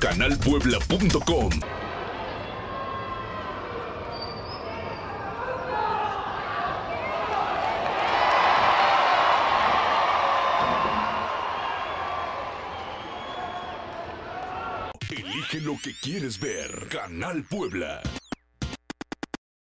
Canalpuebla.com. Elige lo que quieres ver. Canal Puebla.